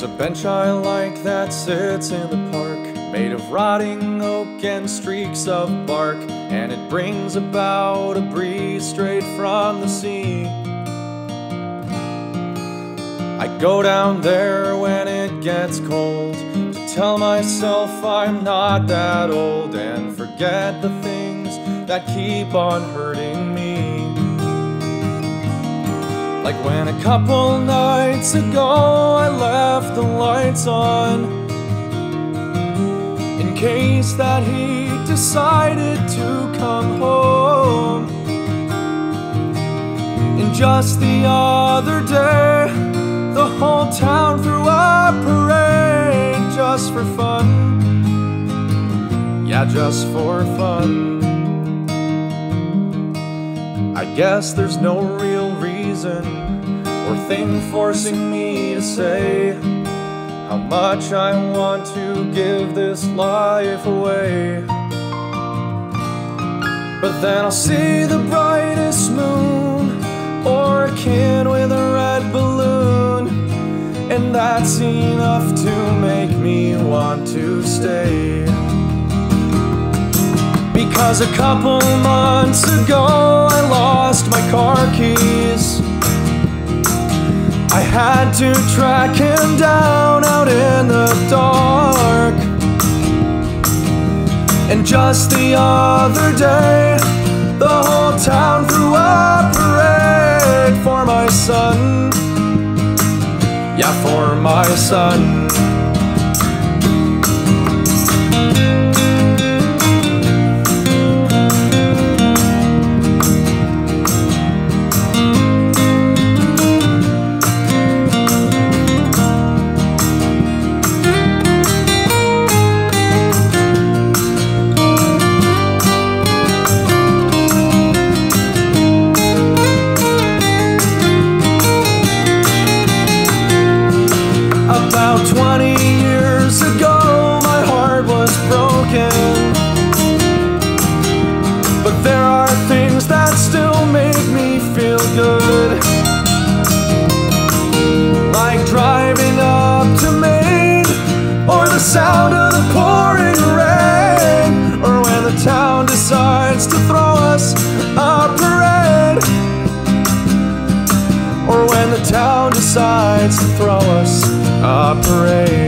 bench I like that sits in the park, made of rotting oak and streaks of bark, and it brings about a breeze straight from the sea. I go down there when it gets cold to tell myself I'm not that old and forget the things that keep on hurting me. Like when a couple nights ago I the lights on. In case that he decided to come home. And just the other day The whole town threw a parade just for fun. Yeah, just for fun. I guess there's no real reason or thing forcing me to say much I want to give this life away. But then I'll see the brightest moon or a kid with a red balloon, and that's enough to make me want to stay. Because a couple months ago I lost my car keys I had to track him down just the other day The whole town threw a parade for my son. Yeah, for my son About 20 years ago, my heart was broken. But there are things that still make me feel good. Like driving up to Maine, or the sound of the pouring rain, or when the town decides to throw us a parade, or when the town decides to throw us pray.